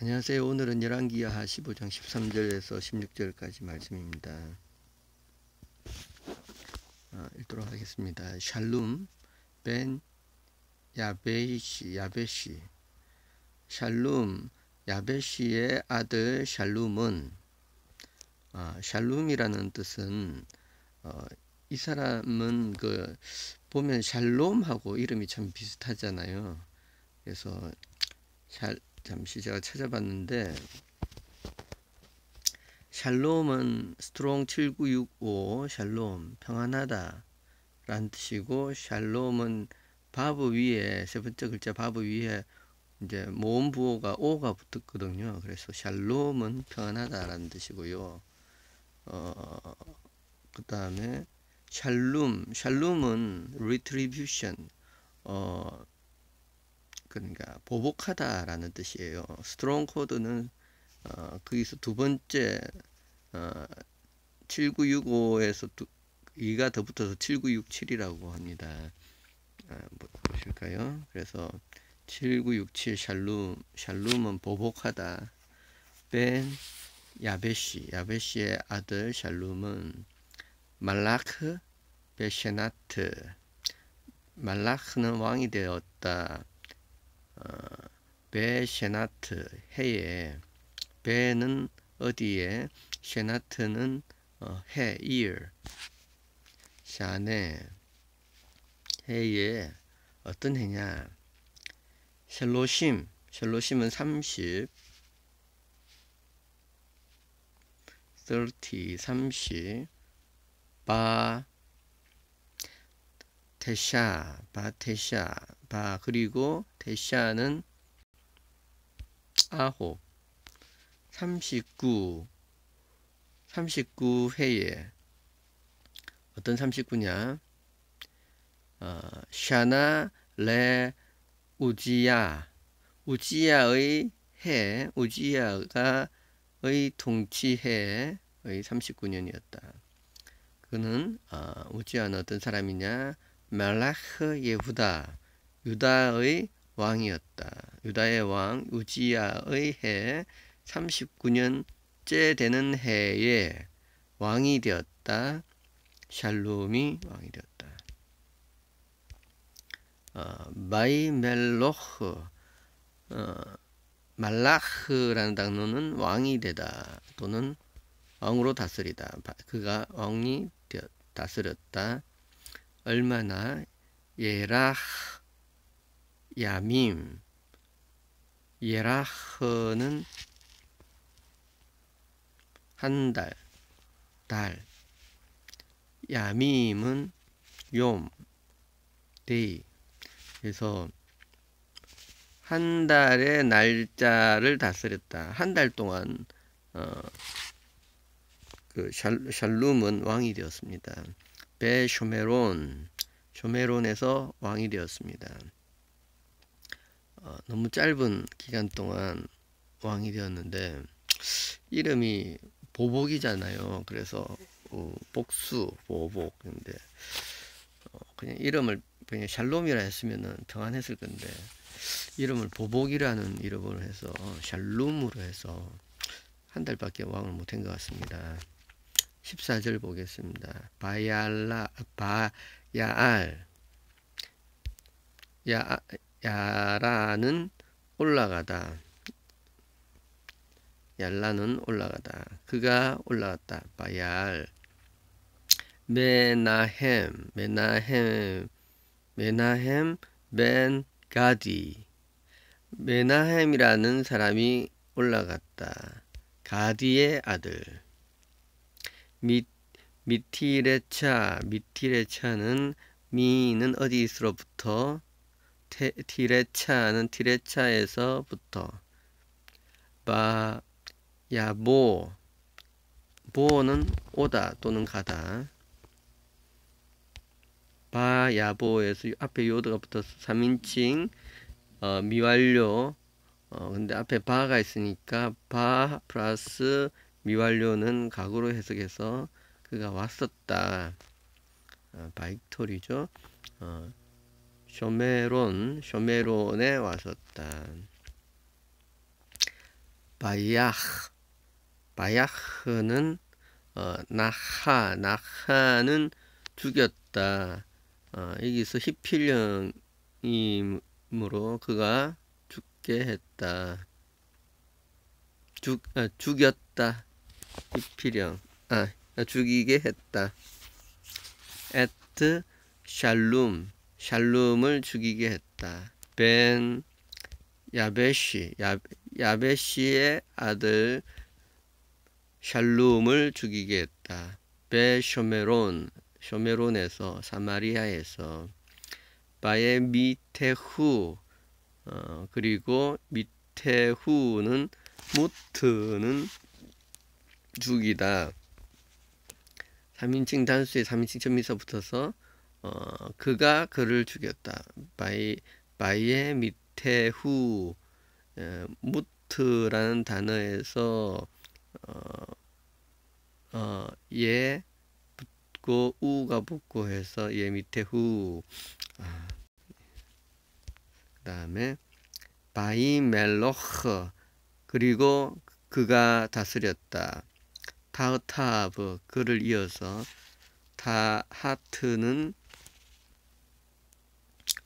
안녕하세요. 오늘은 열왕기하 15장 13절에서 16절까지 말씀입니다. 아, 읽도록 하겠습니다. 샬룸 벤 야베시 야베시 샬룸 야베시의 아들 샬룸은 아, 샬룸이라는 뜻은 어, 이 사람은 그 보면 샬롬하고 이름이 참 비슷하잖아요. 그래서 샬 잠시 제가 찾아봤는데 שלום은 스트롱 7965 שלום 평안하다 라는 뜻이고 שלום은 바브 위에 세 번째 글자 바브 위에 이제 모음 부호가 오가 붙었거든요. 그래서 שלום은 평안하다라는 뜻이고요. 어, 그 다음에 샬룸, 샬룸은 retribution, 어, 그러니까 보복하다라는 뜻이에요. 스트롱 코드는 어, 거기서 두 번째 어, 7965에서 두, 2가 더 붙어서 7967이라고 합니다. 아, 뭐, 보실까요? 그래서 7967 샬룸 샬룸은 보복하다. בן 야베시 야베시의 아들 샬룸은 말라크 베셰나트 말라크는 왕이 되었다. 어, 베셰나트 해에 베는 어디에 셰나트는 어, 해 year 샤네 해에 어떤 해냐? 셀로심 셀로심은 30 30 30 바 테샤 바 테샤 바 그리고 테샤는 아홉 39 39회에. 어떤 39냐? 어, 샤나 레 우지야. 우지야의 해 우지야가 의 통치해의 39년이었다. 그는 어, 우지야는 어떤 사람이냐? 멜라흐 예후다. 유다의 왕이었다. 유다의 왕 우지야의 해 39년째 되는 해에 왕이 되었다. 샬롬이 왕이 되었다. 어, 마이멜로흐 어, 말라흐라는 단어는 왕이 되다 또는 왕으로 다스리다. 그가 왕이 다스렸다. 얼마나 예라흐 야밈 예라흐는 한 달, 달 ימים은 יום, day 그래서 한 달의 날짜를 다스렸다. 한 달 동안 어, 그 샬룸은 왕이 되었습니다. בשמרון 쇼메론에서 왕이 되었습니다. 어, 너무 짧은 기간 동안 왕이 되었는데 이름이 보복이잖아요. 그래서 어, 복수 보복 근데 어, 그냥 이름을 그냥 샬롬이라 했으면은 평안했을 건데 이름을 보복이라는 이름으로 해서 샬룸으로 해서 한 달밖에 왕을 못한 것 같습니다. 14절 보겠습니다. 바야라 바야알 야 야라는 올라가다. 얄라는 올라가다. 그가 올라갔다. 바얄. 메나햄 메나햄 메나햄 벤 가디. 메나햄이라는 사람이 올라갔다. 가디의 아들. 미, 미티레차 미티레차는 미는 어디서부터 테, 티레차는 티레차에서부터. 바 야보 보는 오다 또는 가다. 바 야보에서 앞에 요드가 붙어서 3인칭 어, 미완료. 어, 근데 앞에 바가 있으니까 바 플러스 미완료는 각으로 해석해서 그가 왔었다. 어, 바이토리죠. 어, 쇼메론 쇼메론에 왔었다 바야흐 바야흐는 어, 나하 나하는 죽였다. 어, 여기서 히필령이므로 그가 죽게 했다. 죽 아, 죽였다. 히필형 아 죽이게 했다. את 샬룸 샬룸을 죽이게 했다. בן 야베시 야, 야베시의 아들 샬룸을 죽이게 했다. בשמרון 쇼메론에서 사마리아에서 וימיתהו 어, 그리고 미테후는 무트는 죽이다. 3인칭 단수에 3인칭 점미서 붙어서 어, 그가 그를 죽였다. 바이 바이의 미테후 에, 무트라는 단어에서 어, 어, 예 붙고 우가 붙고 해서 예 밑에 후. 아, 그다음에 וימלך 그리고 그가 다스렸다. תחתיו 그를 이어서 תחת는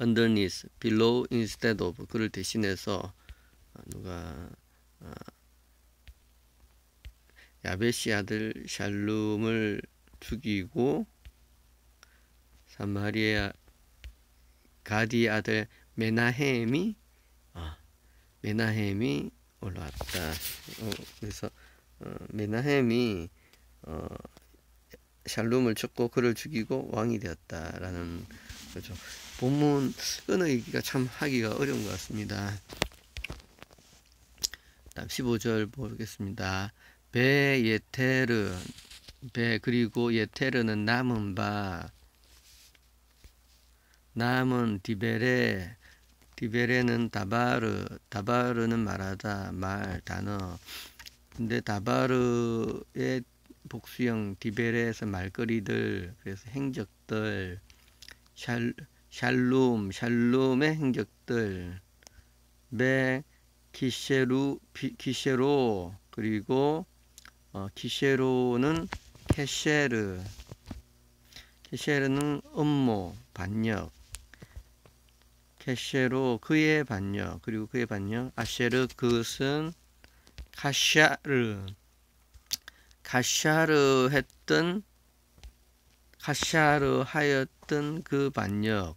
underneath, below instead of 그를 대신해서 누가 어, 야베시 아들 샬룸을 죽이고 사마리아 가디 아들 메나헴이 아, 메나헴이 올라왔다. 어, 그래서 어, 메나헴이 어, 샬룸을 쳤고 그를 죽이고 왕이 되었다라는 거죠. 본문 끊어기가 참 하기가 어려운 것 같습니다. 다음 15절 보겠습니다. 베 예테르 배 그리고 예테르는 남은 바 남은 디베레 디베레는 다바르 다바르는 말하다 말 단어 근데 다바르의 복수형 디베레에서 말거리들 그래서 행적들 샬, 샬룸 샬룸의 행적들. 베 기셰루 기셰로. 그리고 어, 기셰로는 케셰르. 케셰르는 음모 반역. 케셰로 그의 반역. 그리고 그의 반역. 아셰르 그것은 카샤르. 카샤르 했던 카샤르 하였던 그 반역.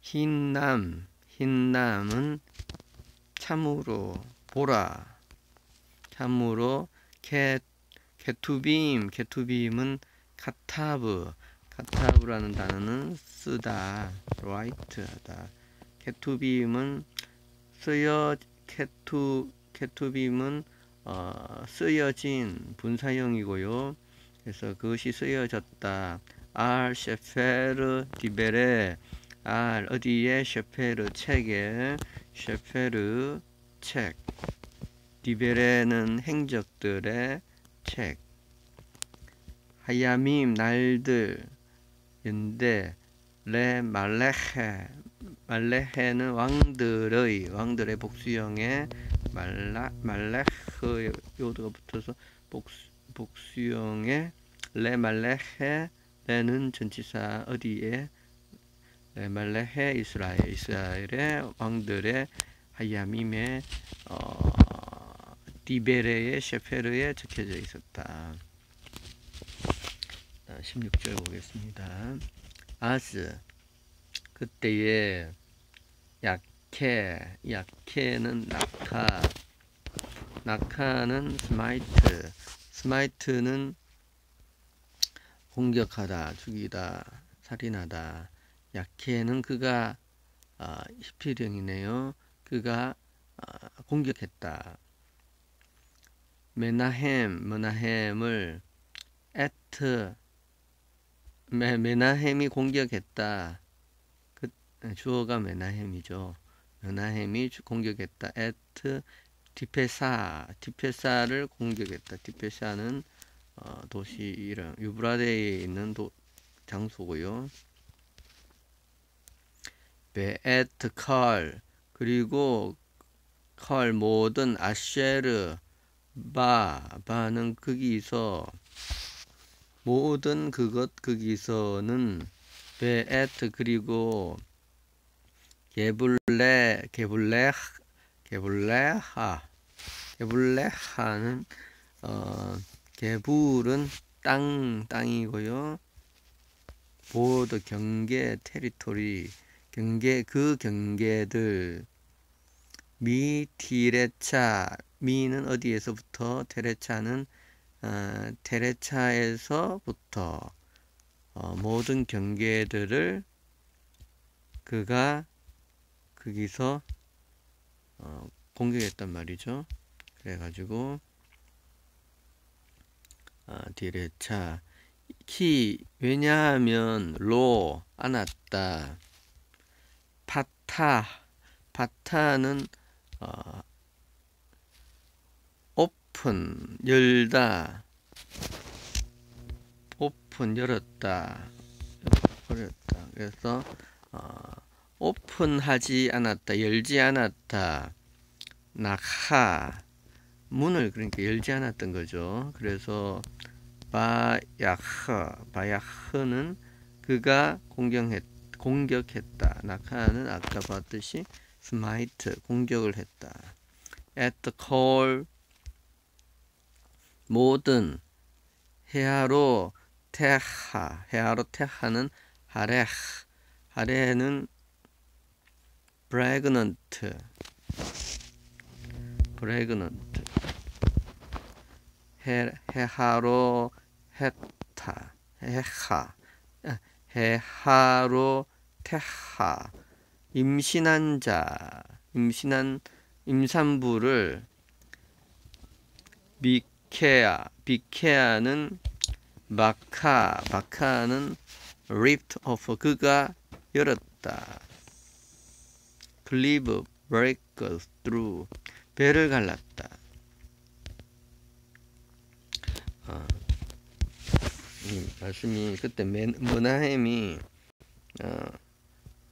흰남 흰남은 참으로 보라. 참으로 개 개투빔. 개투빔은 카타브. 카타브라는 단어는 쓰다 라이트하다. 개투빔은 쓰여 개투 개투빔은 어, 쓰여진 분사형이고요. 그래서 그것이 쓰여졌다. 알 셰페르 디베레 알 어디에 셰페르 책에 셰페르 책 디베레는 행적들의 책 하야밈 날들 인데 레 말레헤 말레헤는 왕들의 왕들의 복수형에 말라 말레흐 요도가 붙어서 복수 복수형에 레 말레헤 레는 전치사 어디에 레 말레헤 이스라엘 이스라엘의 왕들의 하야밈의 어, 디베레의 셰페르에 적혀져 있었다. 16절 보겠습니다. 아스 그때에 약 해 약해는 낙하. נכה는 smite. smite는 공격하다 죽이다 살인하다. יכה는 그가 아, 히필형이네요. 그가 아, 공격했다. 메나헴 메나헴을 את 메, 메나헴이 공격했다. 그 주어가 메나헴이죠. 메나헴이 공격했다. את 디페사 디페사를 공격했다. 디페사는 어, 도시 이름 유브라데에 있는 도, 장소고요. ואת כל 그리고 כל 모든 אשר בה בה는 거기서 모든 그것 거기서는 베에트 그리고 게블레 게블레 게블레하. 게블레하는 어 게불은 땅 땅이고요. 보드 경계 테리토리 경계 그 경계들. 미 티레차. 미는 어디에서부터? 테레차는 어, 테레차에서부터. 어, 모든 경계들을 그가 거기서 어, 공격했단 말이죠. 그래가지고 어, 디레차. 키 왜냐하면 로 안았다. 파타. 파타는 어, 오픈 열다. 오픈 열었다. 열었다. 그래서 어, 오픈하지 않았다 열지 않았다. 낙하 문을 그러니까 열지 않았던 거죠. 그래서 바야흐 바야흐는 그가 공격했 공격했다. 낙하는 아까 봤듯이 스마이트 공격을 했다. At the call 모든 헤아로 테하 헤아로 테하는 하레 하레는 pregnant. Pregnant. 해, 해하로 했다. 해하. 해하로 태하. 임신한 자. 임신한 임산부를 비케아 비케아는 마카 마카는 ripped off. 그가 열었다 cleave break through 배를 갈랐다. 아, 이 말씀이 그때 머나햄이 어,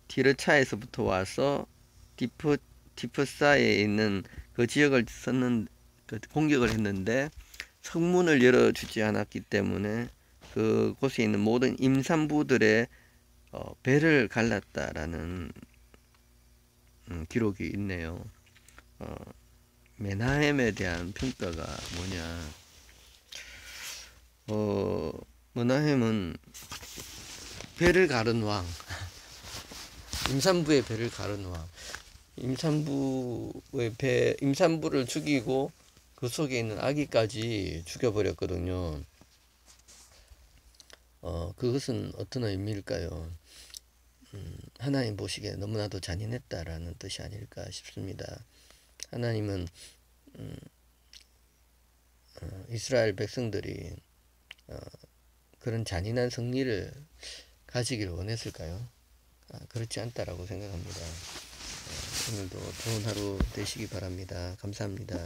티르차에서부터 와서 디프 디프사에 있는 그 지역을 썼는 그 공격을 했는데 성문을 열어주지 않았기 때문에 그곳에 있는 모든 임산부들의 어, 배를 갈랐다라는 음, 기록이 있네요. 어, 메나헴에 대한 평가가 뭐냐? 어, 메나헴은 배를 가른 왕, 임산부의 배를 가른 왕. 임산부의 배, 임산부를 죽이고 그 속에 있는 아기까지 죽여버렸거든요. 어, 그것은 어떤 의미일까요? 음, 하나님 보시기에 너무나도 잔인했다라는 뜻이 아닐까 싶습니다. 하나님은 음, 어, 이스라엘 백성들이 어, 그런 잔인한 승리를 가지기를 원했을까요? 아, 그렇지 않다라고 생각합니다. 어, 오늘도 좋은 하루 되시기 바랍니다. 감사합니다.